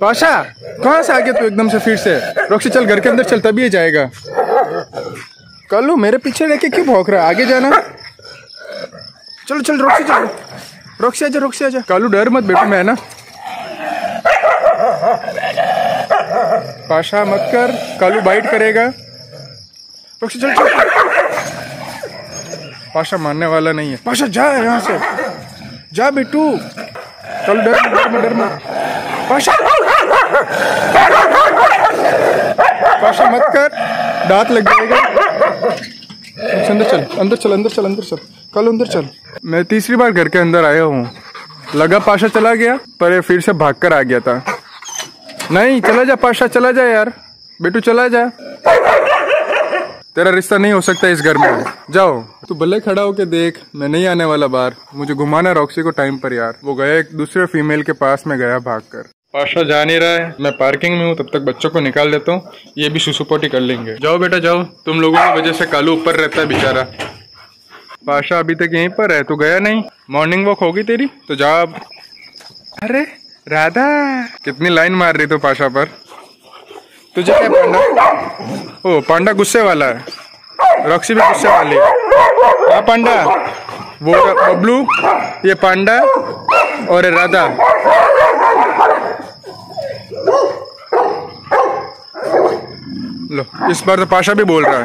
पाशा, कहाँ से आ गया तू एकदम से फिर से? रॉक्सी, चल घर के अंदर चल, तभी जाएगा। कल्लू, मेरे पीछे रह के क्यों भौंक रहा है? आगे जाना। चलो, चल, रॉक्सी चल। रॉक्सी, आजा रॉक्सी, आजा। कालू डर मत बेटू, मैं ना? पाशा, मत कर। कालू बाइट करेगा। रॉक्सी, चल चल। पाशा मानने वाला नहीं है। पाशा, जा यहाँ से। जा बेटू चल डर डर मत डर मत। पाशा पाशा मत कर। दांत लग जाएगा। अंदर चल अंदर चल अंदर चल अंदर चल। कल अंदर चल। मैं तीसरी बार घर के अंदर आया हूँ। लगा पाशा चला गया, पर ये फिर से भाग कर आ गया था। नहीं, चला जा पाशा, चला जा यार। बेटू, चला जा। तेरा रिश्ता नहीं हो सकता इस घर में। जाओ। तू भले खड़ा होके देख मैं नहीं आने वाला बाहर मुझे घुमाना रॉक्सी को टाइम पर यार। वो गया एक दूसरे फीमेल के पास में गया भाग कर पाशा जा नहीं रहा है। मैं पार्किंग में हूँ तब तक बच्चों को निकाल देता हूँ। ये भी सुसुपोटी कर लेंगे। जाओ बेटा जाओ। तुम लोगों की वजह से कालू ऊपर रहता है बेचारा। पाशा अभी तक यहीं पर है। तू गया नहीं? मॉर्निंग वॉक होगी तेरी? तो जा अब। अरे राधा! कितनी लाइन मार रही तू पाशा पर। तुझे क्या पांडा ओ, पांडा गुस्से वाला है। रॉक्सी भी गुस्से वाली है। हाँ पांडा। वो बबलू, ये पांडा और राधा। लो, इस बार तो पाशा भी बोल रहा है।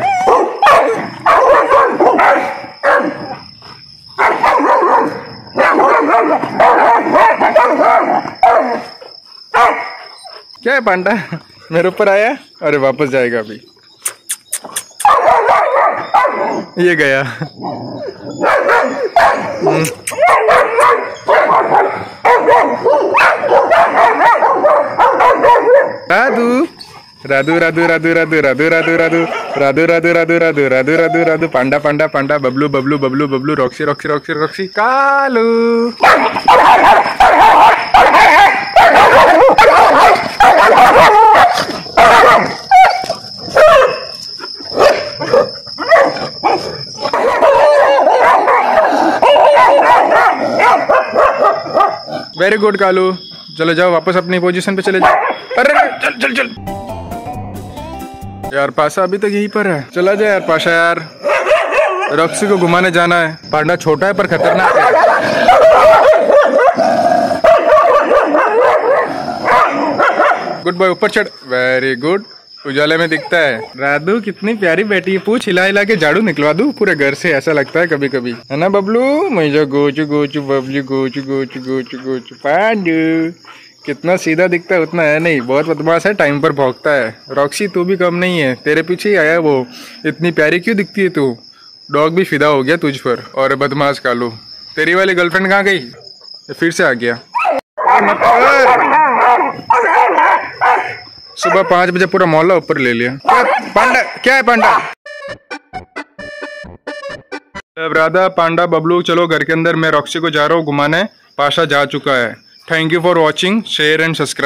क्या है पांडा? मेरे ऊपर आया अरे वापस जाएगा अभी ये गया हम्म। Radhu Radhu Radhu Radhu Radhu Radhu Radhu Radhu Radhu Radhu Radhu Radhu Radhu Radhu Radhu Panda Panda Panda Bablu Bablu Bablu Bablu Roxy Roxy Roxy Roxy Kalu very good Kalu चलो जाओ, वापस अपनी पोजीशन पे चले जाओ। अरे चल चल चल। यार पाशा अभी तक यहीं पर है। चला जाए यार पाशा यार। रॉक्सी को घुमाने जाना है। पांडा छोटा है, पर खतरनाक है। गुड बॉय, ऊपर चढ़। वेरी गुड उजाले में दिखता है। राधू, कितनी प्यारी बेटी है। पूछ, हिला हिला के झाड़ू निकलवा दू पूरे घर से, ऐसा लगता है कभी कभी है ना, बबलू? मुझे गोचू गोचू, बबलू, गोचू गोचू गोचू गोचू, पांडू। कितना सीधा दिखता है, उतना है नहीं। बहुत बदमाश है, टाइम पर भौंकता है। रॉक्सी, तू भी कम नहीं है। तेरे पीछे ही आया वो। इतनी प्यारी क्यों दिखती है तू? डॉग भी फिदा हो गया तुझ पर। और बदमाश कालू। तेरी वाली गर्लफ्रेंड कहाँ गई? फिर से आ गया। सुबह पाँच बजे पूरा मोहल्ला ऊपर ले लिया। क्या पांडा क्या है पांडा? राधा पांडा बबलू चलो घर के अंदर मैं रॉक्सी को जा रहा हूँ घुमाने पाशा जा चुका है। Thank you for watching share and subscribe